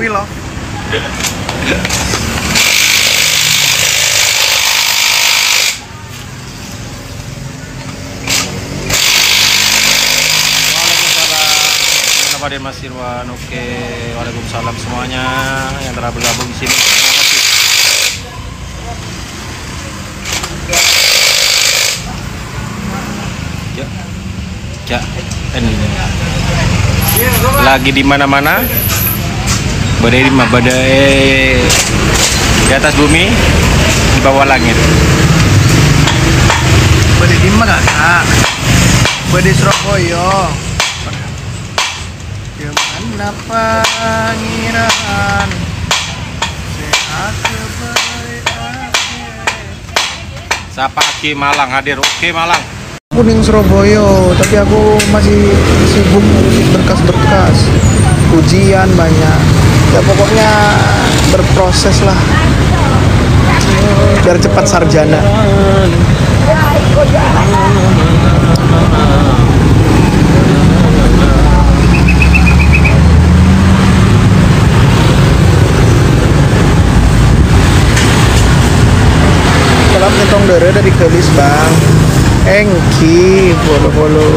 Waalaikumsalam. Kenapa dia Mas Irwan? Oke, Waalaikumsalam semuanya yang telah bergabung di sini. Terima kasih. Ya, ya, ini lagi di mana-mana. Badai mana? Badai di atas bumi, di bawah langit. Badai di mana kak? Badai Surabaya. Gimana pangeran? Sehat Sapa Aki Malang hadir. Oke Malang. Kuning Surabaya, tapi aku masih sibuk berkas-berkas. Ujian banyak. Ya pokoknya berproses lah. Biar cepat sarjana. Salam nyetong dere dari Gelis bang Engki follow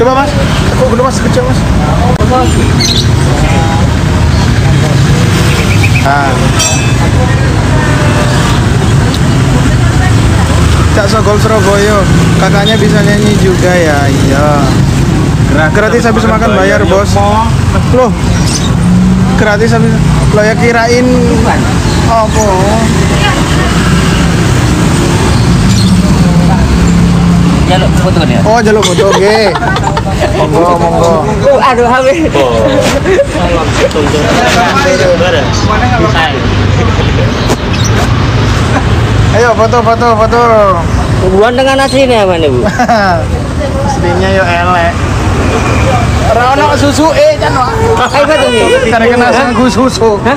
Coba mas Aku dulu mas kecil mas Ah. Cak Sogol Surabaya Kakaknya bisa nyanyi juga ya Iya Gratis habis makan bayar bos Loh Gratis habis Lo ya kirain Apa jaluk foto dia. Oh jaluk foto oke. Monggo monggo. Uh, aduh habis. Ayo foto foto foto. Hubungan dengan aslinya mana bu? Aslinya yo elek. Rono susu eh kan Wak. Ayo foto nih. Karena kena sanggu susu. Hah?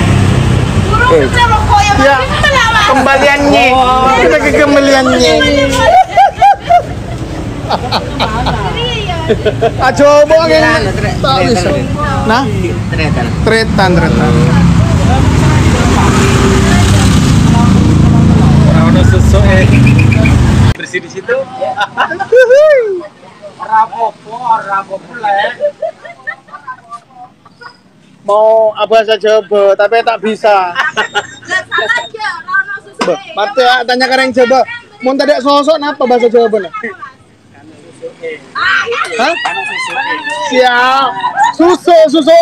Eh, Ya, kembaliannya. Kita ke kembaliannya. Ah coba kan. Tak bisa. Nah, tretan tretan. Orang susu eh. Bersih di situ. Mau apa saja coba, tapi tak bisa. Mati ya, tanya karen coba. Mau tadi sosok napa bahasa Jawa bener? Hah? Siap. Susu, susu,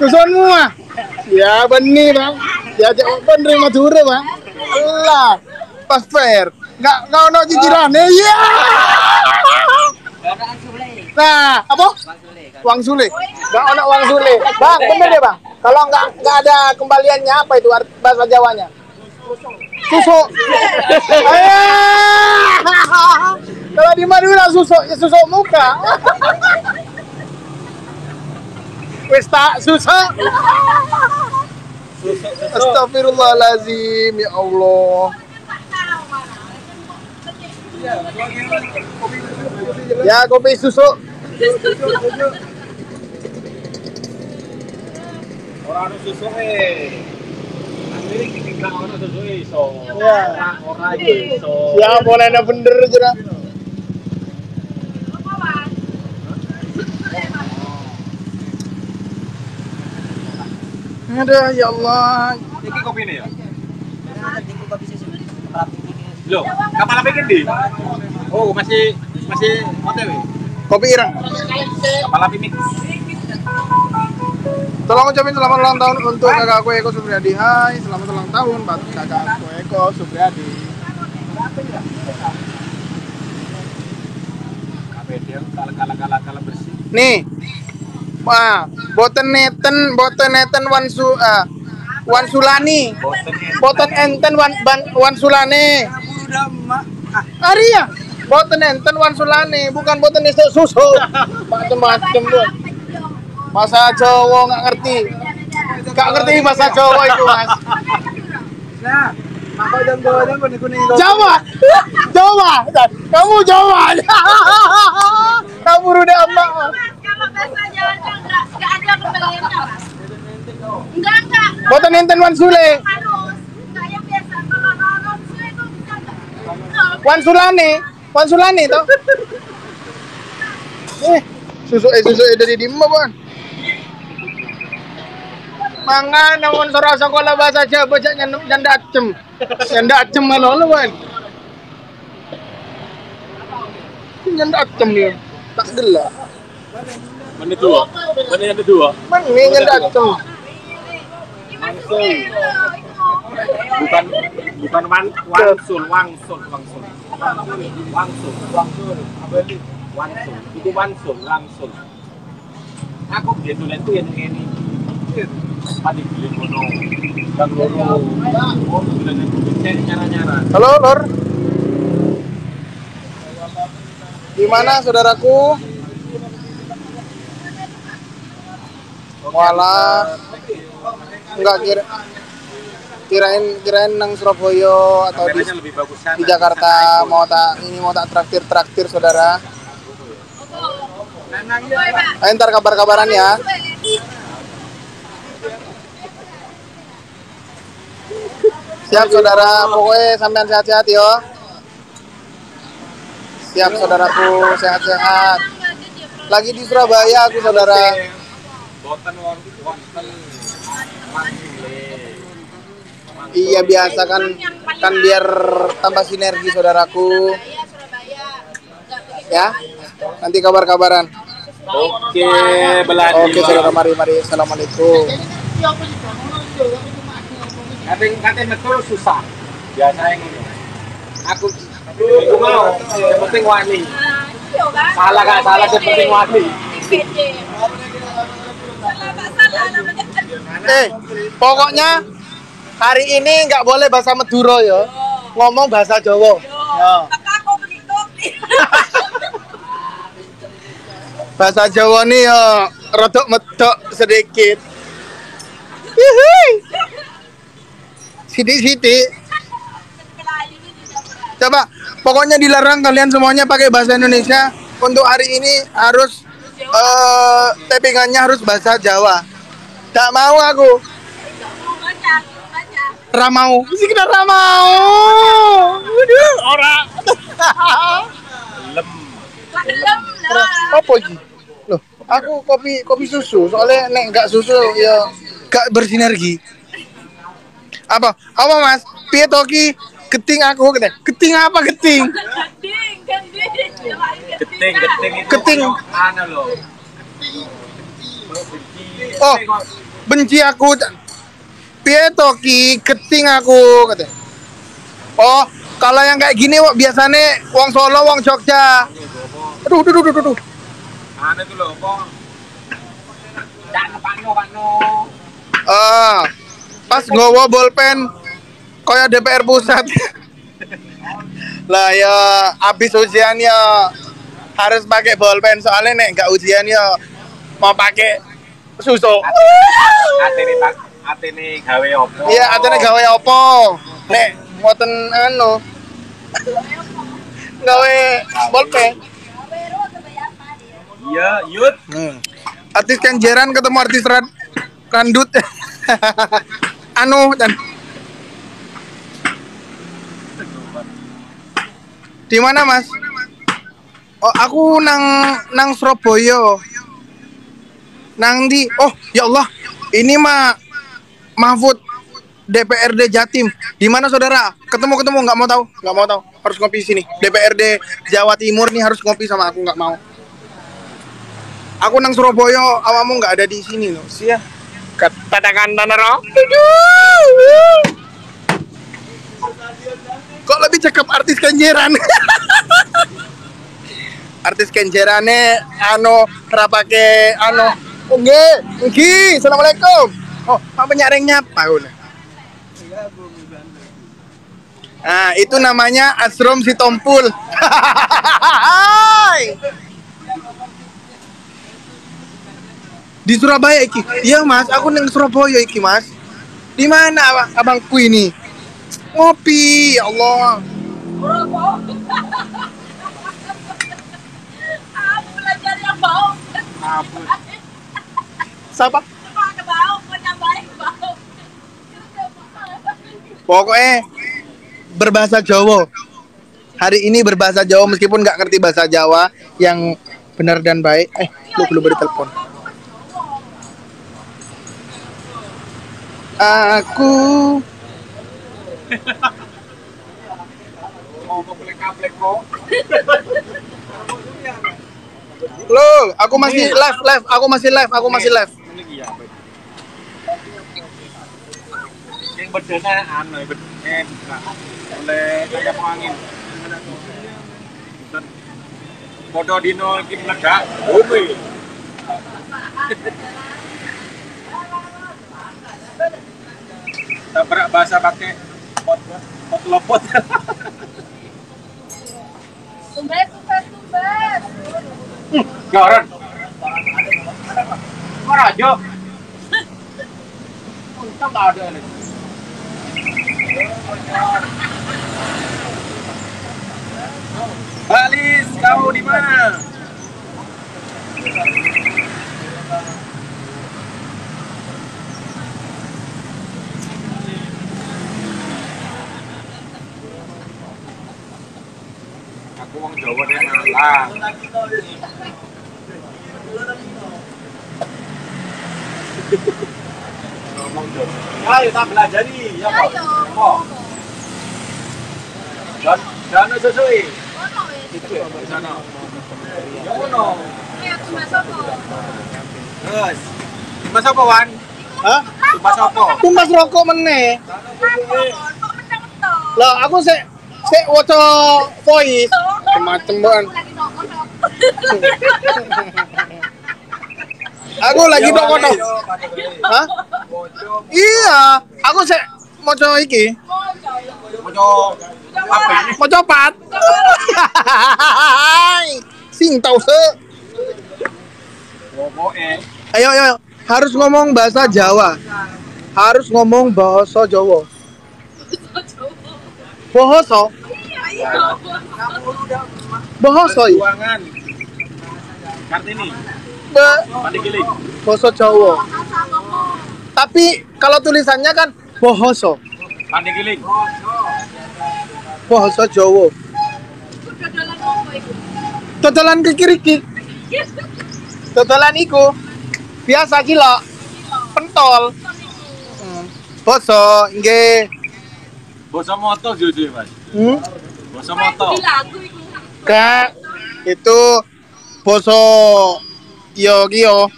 susu semua. Ya benih bang. Ya jawaban dari Madura bang. Allah, pas fair. Nggak nggak ono cicilan. Iya. Nah, apa? Uang sule. Nggak ono uang sule. Bang, bener ya bang. Kalau nggak nggak ada kembaliannya apa itu bahasa Jawanya? Susu. Kalau di Madura susu ya susu muka. Wis tak susu. Astagfirullahalazim ya Allah. Ya kopi susu. Orang susu eh. Asli kita orang susu iso. Ya. Orang iso. Ya boleh na bener aja. Ada ya Allah. Iki kopi ini ya? Loh, kapal apa di? Oh, masih masih OTW. Kopi ireng. Kapal api mix. Tolong ucapin selamat ulang tahun untuk kakakku Eko Supriyadi. Hai, selamat ulang tahun buat kakakku Eko Supriyadi. Nih, Ah, boten neten, boten neten wan su ah, wan sulani. Boten enten wan ban, wan sulane. Ari ya. Boten enten wan sulane, bukan boten iso susu. Macem-macem lu. Masa Jawa nggak ngerti. Nggak ngerti bahasa Jawa itu, Mas. Jawa. Jawa. Kamu Jawa. Kamu udah apa? Kalau enggak, enggak ada wan sule. Wan sulane. Wan sulane toh. Eh, susu eh susu eh dari dimma, Bang. Mangan namun sora sekolah bahasa Jawa baca nyanda acem. Nyanda acem kalau lu, Bang. Nyanda acem ya. Tak gelak. Menit dua. Menit yang kedua. Mang ini nyanda acem. Bukan bukan wan wangsul, wangsul, wangsul. Wangsul, wangsul. Wangsul. Itu wangsul, wangsul. Aku dia itu yang ini. Halo, Lor. Gimana saudaraku? Walah, enggak kira kirain kirain nang Surabaya atau di, di Jakarta mau tak ini mau tak traktir traktir saudara. Ayo ntar kabar-kabaran ya. Siap saudara, pokoknya sampean sehat-sehat yo. Siap saudaraku, sehat-sehat. Lagi di Surabaya aku saudara. Iya biasa kan kan biar tambah sinergi saudaraku ya. Nanti kabar-kabaran. Oke, belanja. Oke saudara mari mari. Assalamualaikum. Kating kating betul susah. Biasa yang ini. Aku itu mau, yang penting wani. Salah gak salah, yang penting wani. Eh, pokoknya hari ini nggak boleh bahasa Madura ya. Ngomong bahasa Jawa. Ya. Bahasa Jawa nih ya rodok medok sedikit. Hihi. Sidik-sidik. Coba, pokoknya dilarang kalian semuanya pakai bahasa Indonesia. Untuk hari ini harus eh tappingannya harus bahasa Jawa. Tak mau aku. Ramau. Sih kita ramau. Aduh, ora. Lem. Apa iki? Loh, aku kopi kopi susu. Soalnya nek enggak susu ya gak bersinergi. Apa? Apa Mas? Piye to ki? Keting aku kata. Keting apa keting? Keting, keting. Keting. Ana loh. Oh, benci aku. Piye to ki? Keting aku kata. Oh, kalau yang kayak gini wak biasanya wong Solo, wong Jogja. Aduh, aduh, aduh, aduh, aduh. Loh, pano. Ah, pas nggawa bolpen kayak DPR pusat. lah ya habis ujian ya harus pakai bolpen soalnya nek nggak ujian ya mau pakai susu. Atene atene gawe opo? Iya, atene gawe apa? Nek ngoten anu. gawe bolpen. Iya, yut. Hmm. Artis kenjeran ketemu artis randut. anu dan Di mana, Mas? Oh, aku nang nang Surabaya. Nang di Oh, ya Allah. Ini mah Mahfud DPRD Jatim. Di mana saudara? Ketemu ketemu nggak mau tahu, nggak mau tahu. Harus ngopi sini. DPRD Jawa Timur nih harus ngopi sama aku nggak mau. Aku nang Surabaya, awamu nggak ada di sini loh. Sia. Katakan tanero. Kok lebih cakep artis kenjeran? artis kenjerane anu rapake anu Oke, Oke, Assalamualaikum. Oh, apa nyareng nyapa. Nah, itu namanya Asrom si Tompul. Hai. Di Surabaya iki. Iya, Mas. Aku neng Surabaya iki, Mas. Di mana Ab- abangku ini? Ngopi, ya Allah. Aku belajar yang bau. Siapa? Pokoknya berbahasa Jawa. Hari ini berbahasa Jawa meskipun nggak ngerti bahasa Jawa yang benar dan baik. Eh, lu belum beri telepon. Aku lo, aku masih live, live, aku masih live, aku masih live. Yang bedanya anu, ya, bed- bukan. oleh kayak angin. Foto dino iki meledak, bumi. Tabrak bahasa pakai pot pot lopot. Tumbes, tumbes, tumbes. Garan. Marajo. Untung nggak ada nih. Balis, kamu di mana? Aku wong Jawa dia ngalah. Ngomong Jawa. Ayo tak belajar nih, ya Pak. Ayo. Oh, dan dan sesuai. Ono wis. Itu ya, di sana. Ya ono. Kayak tumbes apa? Terus. Mas apa, Wan? Hah? Mas apa? Tumbas rokok meneh. Apa? Kok mentang-mentang? Lah, aku sek sek waca voice. Macem ban. Aku lagi dok kono. Pak Dede. Hah? Iya, aku sek maca iki. mojo. Apa ini? Maca pat. Sing tau se. Ayo ayo, harus ngomong bahasa Jawa. Harus ngomong bahasa Jawa. Bahasa, bahasa ya. Ruangan. Kartini. Ba- Pandi giling. bahasa Jawa. Tapi kalau tulisannya kan bahasa, Pandi giling. bahasa Jawa. Totalan kikiriki. Totalan iku biasa kilo pentol. Hmm. Basa nggih. Bosa moto jujur, Mas. Hmm? Kak, itu boso yo yo.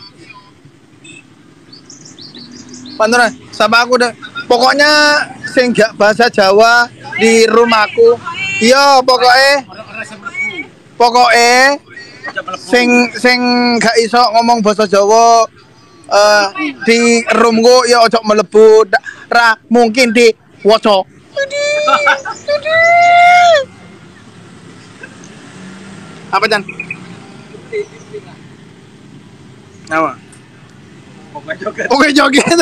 Pantura, sama aku deh. Pokoknya sing gak bahasa Jawa di rumahku. Iya, pokoknya pokoknya sing sing gak iso ngomong bahasa Jawa eh di roomku ya ojo mlebu Da- ra mungkin di woco. Apa Chan? Apa? Pokoknya joget. Oke joget.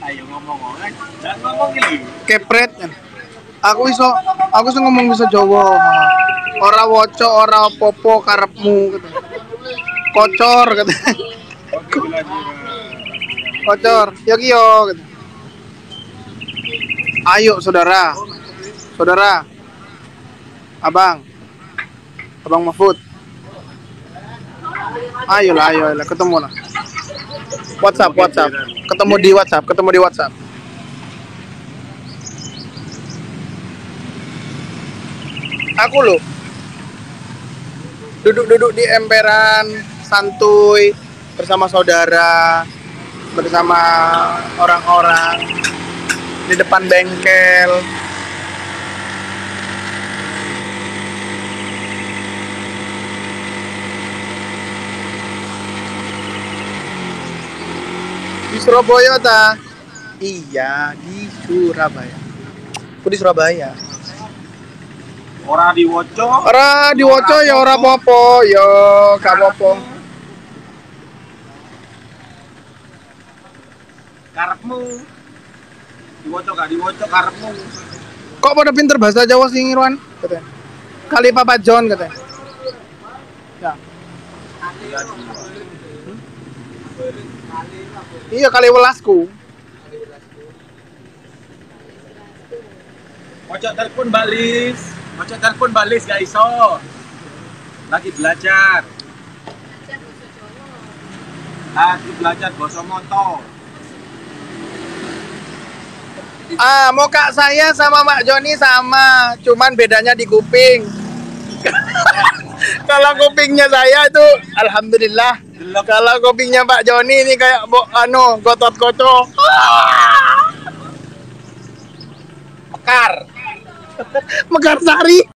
Ayo ngomong orang. Jangan ngomong ini. Kepret. Aku iso aku iso ngomong bisa Jawa. Ora woco, ora popo karepmu gitu. Kocor gitu. Kocor. Yo yo gitu. Ayo saudara. Saudara. Abang. Abang Mahfud. Ayolah, ayo, ayolah, ketemu lah. WhatsApp, WhatsApp. Ketemu di WhatsApp, ketemu di WhatsApp. Aku loh. Duduk-duduk di emperan, santuy, bersama saudara, bersama orang-orang di depan bengkel. Di Surabaya ta? Iya, di Surabaya. Aku di Surabaya. Ora diwoco. Ora diwaca ya ora apa-apa, ya gak apa-apa. Karepmu. Diwoco gak diwoco karepmu. Kok pada pinter bahasa Jawa sih Irwan? Katanya. Kali Papa John katanya. Ya. Iya, dua. Iya kali welasku. Ojo telepon balis. Ojo telepon balis gak iso. Lagi belajar. Lagi belajar boso moto. Ah, muka saya sama Mak Joni sama, cuman bedanya di kuping. Kalau kupingnya saya itu alhamdulillah. Kalau kupingnya Pak Joni ini kayak bo, anu gotot kocok. Mekar. Mekarsari.